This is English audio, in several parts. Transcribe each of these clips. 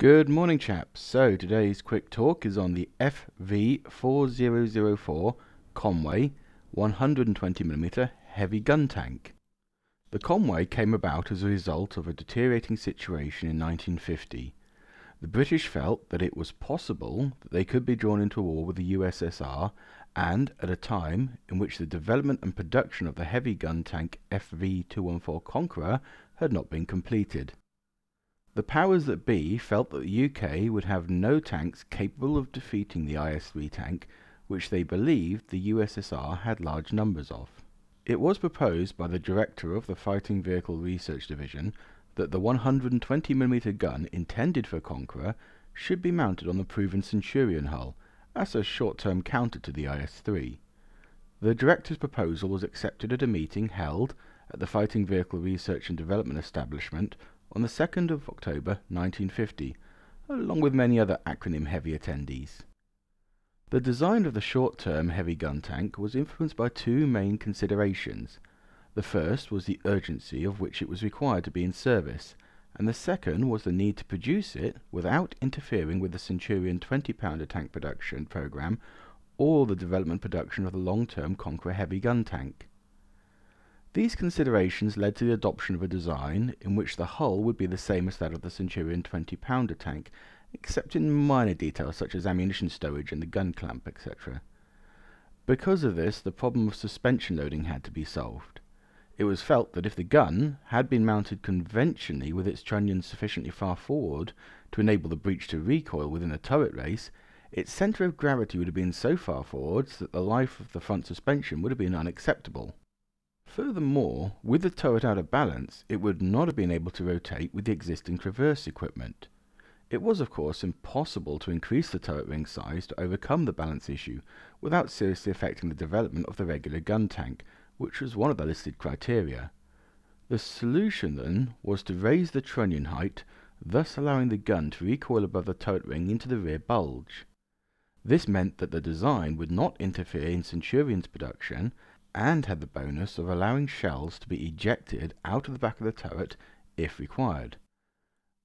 Good morning, chaps. So today's quick talk is on the FV4004 Conway 120mm heavy gun tank. The Conway came about as a result of a deteriorating situation in 1950. The British felt that it was possible that they could be drawn into a war with the USSR and at a time in which the development and production of the heavy gun tank FV214 Conqueror had not been completed. The powers that be felt that the UK would have no tanks capable of defeating the IS-3 tank, which they believed the USSR had large numbers of. It was proposed by the director of the Fighting Vehicle Research Division that the 120mm gun intended for Conqueror should be mounted on the proven Centurion hull, as a short-term counter to the IS-3. The director's proposal was accepted at a meeting held at the Fighting Vehicle Research and Development Establishment on the 2nd of October 1950, along with many other acronym-heavy attendees. The design of the short-term heavy gun tank was influenced by two main considerations. The first was the urgency of which it was required to be in service, and the second was the need to produce it without interfering with the Centurion 20-pounder tank production program or the development production of the long-term Conqueror heavy gun tank. These considerations led to the adoption of a design in which the hull would be the same as that of the Centurion 20 pounder tank, except in minor details such as ammunition stowage and the gun clamp, etc. Because of this, the problem of suspension loading had to be solved. It was felt that if the gun had been mounted conventionally with its trunnion sufficiently far forward to enable the breech to recoil within a turret race, its centre of gravity would have been so far forwards that the life of the front suspension would have been unacceptable. Furthermore, with the turret out of balance, it would not have been able to rotate with the existing traverse equipment. It was of course impossible to increase the turret ring size to overcome the balance issue without seriously affecting the development of the regular gun tank, which was one of the listed criteria. The solution then was to raise the trunnion height, thus allowing the gun to recoil above the turret ring into the rear bulge. This meant that the design would not interfere in Centurion's production and had the bonus of allowing shells to be ejected out of the back of the turret if required.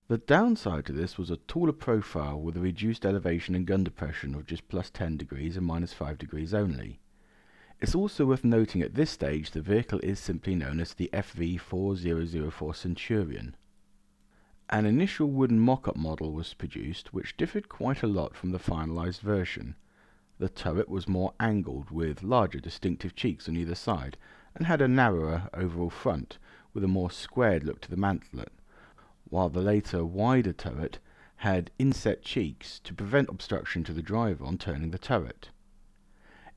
The downside to this was a taller profile with a reduced elevation and gun depression of just plus 10 degrees and minus 5 degrees only. It's also worth noting at this stage the vehicle is simply known as the FV4004 Centurion. An initial wooden mock-up model was produced which differed quite a lot from the finalized version. The turret was more angled, with larger distinctive cheeks on either side, and had a narrower overall front, with a more squared look to the mantlet, while the later wider turret had inset cheeks to prevent obstruction to the driver on turning the turret.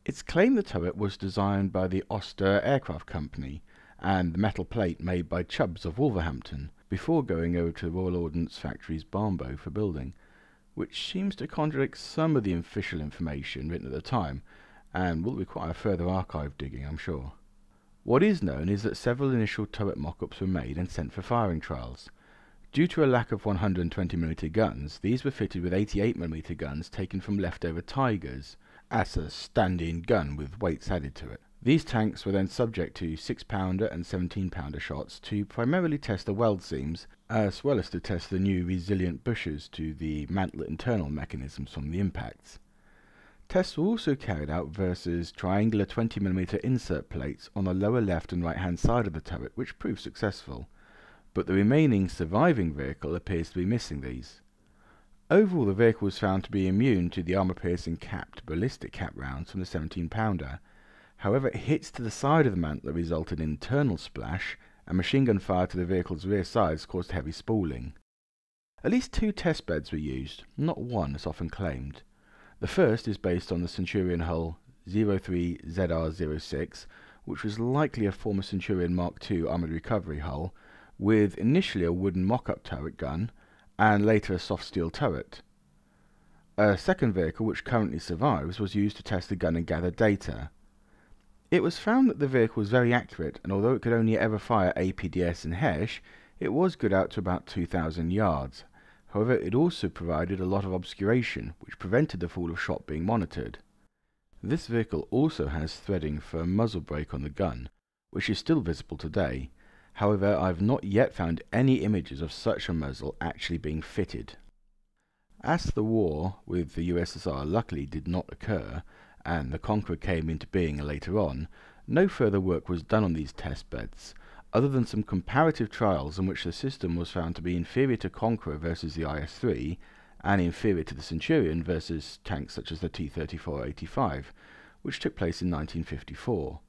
It's claimed the turret was designed by the Auster Aircraft Company and the metal plate made by Chubbs of Wolverhampton before going over to the Royal Ordnance Factory's Barnbow for building which seems to contradict some of the official information written at the time, and will require further archive digging, I'm sure. What is known is that several initial turret mock-ups were made and sent for firing trials. Due to a lack of 120mm guns, these were fitted with 88mm guns taken from leftover Tigers, as a stand-in gun with weights added to it. These tanks were then subject to 6 pounder and 17 pounder shots to primarily test the weld seams, as well as to test the new resilient bushes to the mantlet internal mechanisms from the impacts. Tests were also carried out versus triangular 20mm insert plates on the lower left and right hand side of the turret, which proved successful, but the remaining surviving vehicle appears to be missing these. Overall, the vehicle was found to be immune to the armor-piercing capped ballistic cap rounds from the 17 pounder, However, it hits to the side of the mantlet resulted in internal splash, and machine gun fire to the vehicle's rear sides caused heavy spalling. At least two test beds were used, not one as often claimed. The first is based on the Centurion hull 03ZR06, which was likely a former Centurion Mark II armoured recovery hull, with initially a wooden mock-up turret gun, and later a soft steel turret. A second vehicle, which currently survives, was used to test the gun and gather data. It was found that the vehicle was very accurate, and although it could only ever fire APDS and HESH, it was good out to about 2,000 yards. However, it also provided a lot of obscuration, which prevented the fall of shot being monitored. This vehicle also has threading for a muzzle brake on the gun, which is still visible today. However, I have not yet found any images of such a muzzle actually being fitted. As the war with the USSR luckily did not occur, and the Conqueror came into being later on, no further work was done on these test beds, other than some comparative trials in which the system was found to be inferior to Conqueror versus the IS-3, and inferior to the Centurion versus tanks such as the T-34-85, which took place in 1954.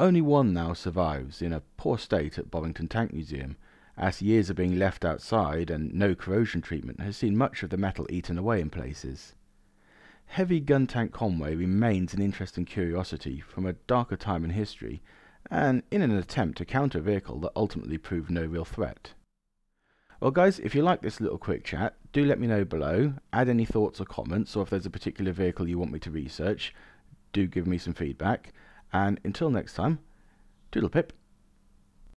Only one now survives, in a poor state at Bovington Tank Museum, as years of being left outside and no corrosion treatment has seen much of the metal eaten away in places. Heavy gun tank Conway remains an interesting curiosity from a darker time in history, and in an attempt to counter a vehicle that ultimately proved no real threat. Well guys, if you like this little quick chat, do let me know below, add any thoughts or comments, or if there's a particular vehicle you want me to research, do give me some feedback, and until next time, toodle pip.